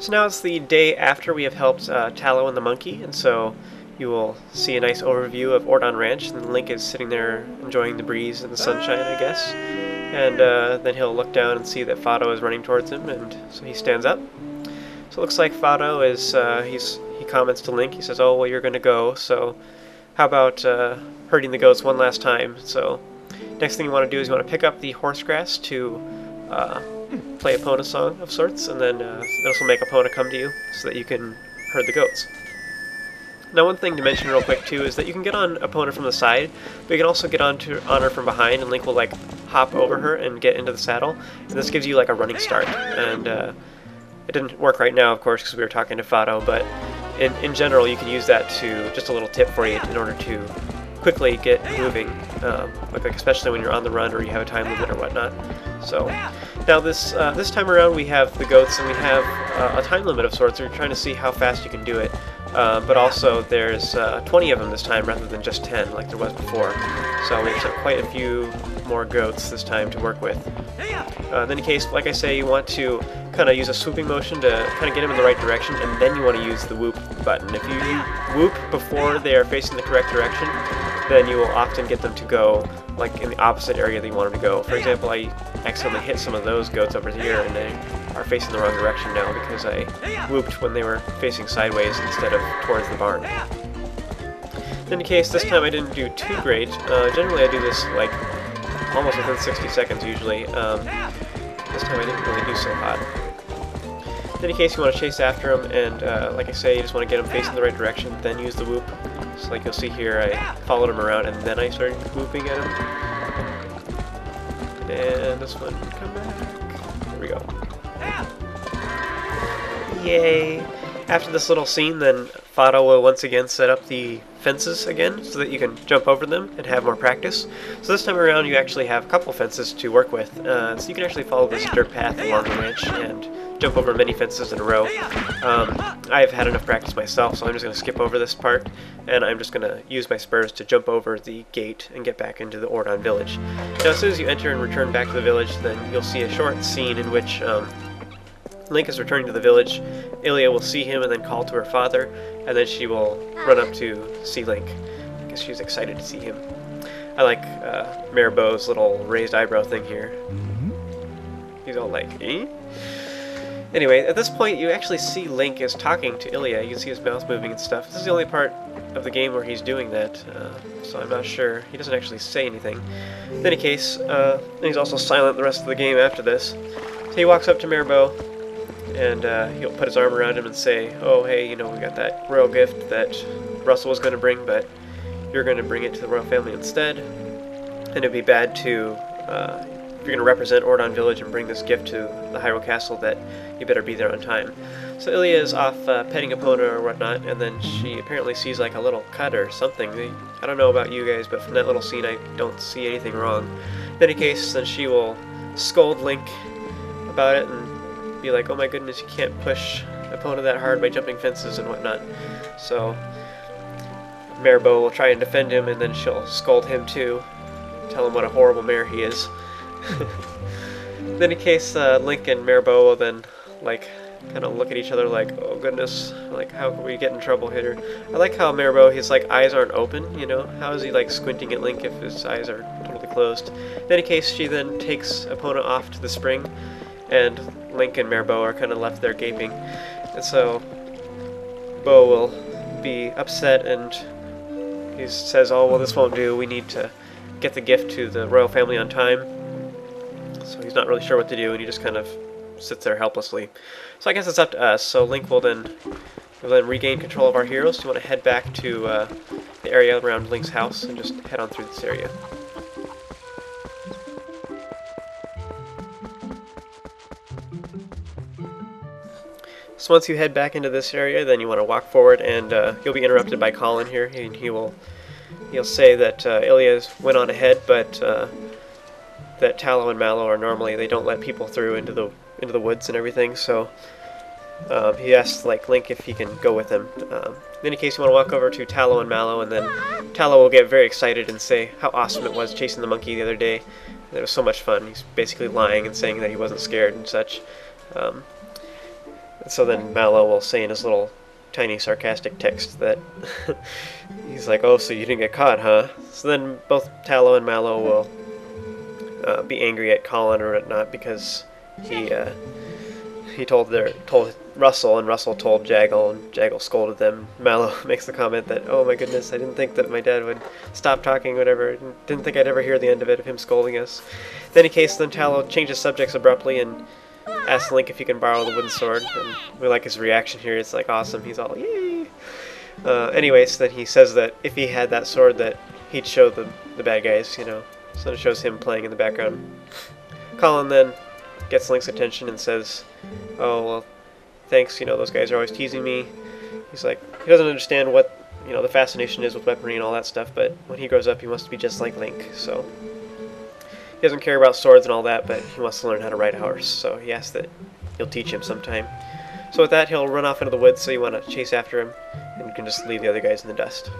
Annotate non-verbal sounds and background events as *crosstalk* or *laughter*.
So now it's the day after we have helped uh, Talo and the monkey, and so you will see a nice overview of Ordon Ranch, and Link is sitting there enjoying the breeze and the sunshine, I guess. And uh, then he'll look down and see that Fado is running towards him, and so he stands up. So it looks like Fado is, uh, he's, he comments to Link, he says, oh, well, you're going to go, so how about uh, herding the goats one last time? So next thing you want to do is you want to pick up the horse grass to uh, a Epona song of sorts, and then uh, this will make Epona come to you so that you can herd the goats. Now, one thing to mention real quick too is that you can get on a Epona from the side, but you can also get on, to, on her from behind, and Link will like hop over her and get into the saddle, and this gives you like a running start. And uh, it didn't work right now, of course, because we were talking to Fado, but in, in general, you can use that to just a little tip for you in order to quickly get moving, um, like, especially when you're on the run or you have a time limit or whatnot. So now this uh, this time around we have the goats and we have uh, a time limit of sorts. We're trying to see how fast you can do it, uh, but also there's uh, 20 of them this time rather than just 10 like there was before. So we have quite a few more goats this time to work with. Uh, in any case, like I say, you want to kind of use a swooping motion to kind of get them in the right direction, and then you want to use the whoop button. If you whoop before they are facing the correct direction, then you will often get them to go like in the opposite area that you want them to go. For example, I accidentally hit some of those goats over here, and they are facing the wrong direction now because I whooped when they were facing sideways instead of towards the barn. In any case, this time I didn't do too great. Uh, generally I do this like almost within 60 seconds usually. Um, this time I didn't really do so hot. In any case, you want to chase after them, and uh, like I say, you just want to get them facing the right direction, then use the whoop. So like you'll see here, I followed him around, and then I started whooping at him. And this one, come back. There we go. Yay! After this little scene, then Fado will once again set up the fences again so that you can jump over them and have more practice. So this time around you actually have a couple fences to work with, uh, so you can actually follow this dirt path along the ranch and jump over many fences in a row. Um, I've had enough practice myself, so I'm just going to skip over this part, and I'm just going to use my spurs to jump over the gate and get back into the Ordon village. Now as soon as you enter and return back to the village, then you'll see a short scene in which um, Link is returning to the village. Ilia will see him and then call to her father, and then she will run up to see Link. I guess she's excited to see him. I like uh, Mayor Bo's little raised eyebrow thing here. He's all like, eh? Anyway, at this point, you actually see Link is talking to Ilia. You can see his mouth moving and stuff. This is the only part of the game where he's doing that, uh, so I'm not sure. He doesn't actually say anything. In any case, uh, he's also silent the rest of the game after this. So he walks up to Mayor Bo, and uh, he'll put his arm around him and say, "Oh, hey, you know, we got that royal gift that Rusl was going to bring, but you're going to bring it to the royal family instead. And it'd be bad to, uh, if you're going to represent Ordon Village and bring this gift to the Hyrule Castle, that you better be there on time." So Ilia is off uh, petting Epona or whatnot, and then she apparently sees like a little cut or something. I don't know about you guys, but from that little scene, I don't see anything wrong. In any case, then she will scold Link about it and be like, oh my goodness, you can't push Epona that hard by jumping fences and whatnot. So Mayor Bo will try and defend him, and then she'll scold him too, tell him what a horrible mayor he is. then *laughs* in case, uh, Link and Mayor Bo will then, like, kind of look at each other like, oh goodness, like, how can we get in trouble here? I like how Mayor Bo, his, like, eyes aren't open, you know? How is he, like, squinting at Link if his eyes are totally closed? In any case, she then takes Epona off to the spring, and Link and Mayor Bo are kind of left there gaping. And so, Bo will be upset and he says, oh, well, this won't do. We need to get the gift to the royal family on time. So he's not really sure what to do, and he just kind of sits there helplessly. So I guess it's up to us. So Link will then will then regain control of our heroes. So you want to head back to uh, the area around Link's house and just head on through this area. Once you head back into this area, then you want to walk forward, and uh, you'll be interrupted by Colin here, and he will he'll say that uh, Ilia's went on ahead, but uh, that Talo and Malo are normally they don't let people through into the into the woods and everything. So um, he asks like Link if he can go with him. Um, in any case, you want to walk over to Talo and Malo, and then Talo will get very excited and say how awesome it was chasing the monkey the other day. It was so much fun. He's basically lying and saying that he wasn't scared and such. Um, So then Malo will say in his little tiny sarcastic text that *laughs* he's like, "Oh, so you didn't get caught, huh?" So then both Talo and Malo will uh, be angry at Colin or whatnot because he uh, he told their told Rusl and Rusl told Jaggle and Jaggle scolded them. *laughs* Malo *laughs* makes the comment that, "Oh my goodness, I didn't think that my dad would stop talking, whatever. Didn't think I'd ever hear the end of it of him scolding us." Then In case, then Talo changes subjects abruptly and asks Link if he can borrow the wooden sword, and we like his reaction here. It's like awesome. He's all yay. Uh, anyways, then he says that if he had that sword, that he'd show the the bad guys, you know. So it shows him playing in the background. Colin then gets Link's attention and says, "Oh well, thanks. You know those guys are always teasing me." He's like, he doesn't understand what you know the fascination is with weaponry and all that stuff, but when he grows up, he wants to be just like Link. So he doesn't care about swords and all that, but he wants to learn how to ride a horse. So he asks that you'll teach him sometime. So with that, he'll run off into the woods. So you want to chase after him, and you can just leave the other guys in the dust.